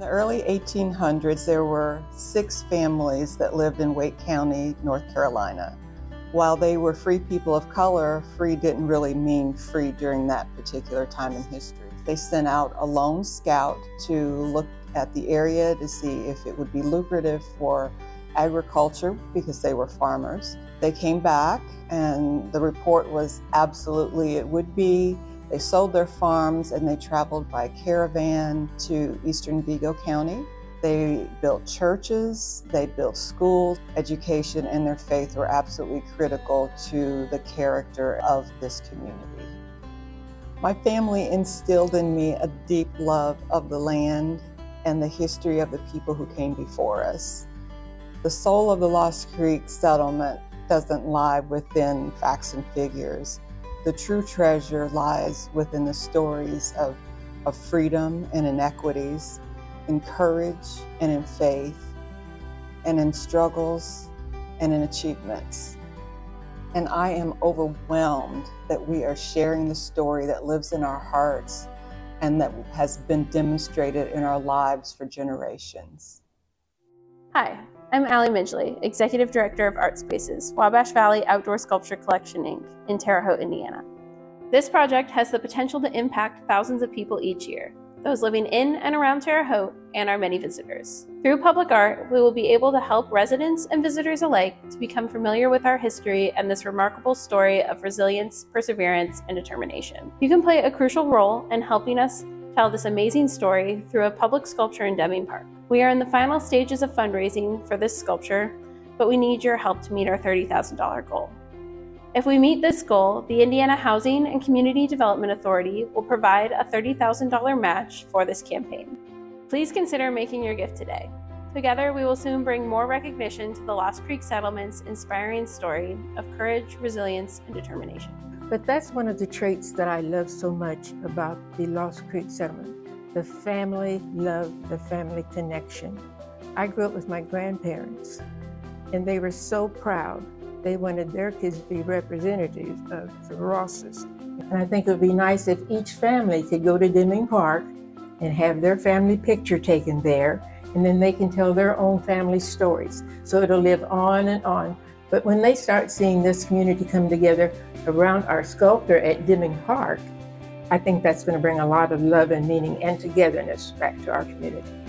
In the early 1800s, there were six families that lived in Wake County, North Carolina. While they were free people of color, free didn't really mean free during that particular time in history. They sent out a lone scout to look at the area to see if it would be lucrative for agriculture because they were farmers. They came back and the report was absolutely it would be. They sold their farms and they traveled by caravan to eastern Vigo County. They built churches, they built schools. Education and their faith were absolutely critical to the character of this community. My family instilled in me a deep love of the land and the history of the people who came before us. The soul of the Lost Creek settlement doesn't lie within facts and figures. The true treasure lies within the stories of, of freedom and inequities, in courage and in faith, and in struggles and in achievements. And I am overwhelmed that we are sharing the story that lives in our hearts and that has been demonstrated in our lives for generations. Hi, I'm Allie Midgley, Executive Director of Art Spaces, Wabash Valley Outdoor Sculpture Collection, Inc., in Terre Haute, Indiana. This project has the potential to impact thousands of people each year, those living in and around Terre Haute, and our many visitors. Through public art, we will be able to help residents and visitors alike to become familiar with our history and this remarkable story of resilience, perseverance, and determination. You can play a crucial role in helping us tell this amazing story through a public sculpture in Deming Park. We are in the final stages of fundraising for this sculpture, but we need your help to meet our $30,000 goal. If we meet this goal, the Indiana Housing and Community Development Authority will provide a $30,000 match for this campaign. Please consider making your gift today. Together, we will soon bring more recognition to the Lost Creek Settlement's inspiring story of courage, resilience, and determination. But that's one of the traits that I love so much about the Lost Creek settlement the family love, the family connection. I grew up with my grandparents, and they were so proud. They wanted their kids to be representatives of the Rosses. And I think it would be nice if each family could go to Deming Park and have their family picture taken there, and then they can tell their own family stories. So it'll live on and on. But when they start seeing this community come together around our sculptor at Deming Park, I think that's going to bring a lot of love and meaning and togetherness back to our community.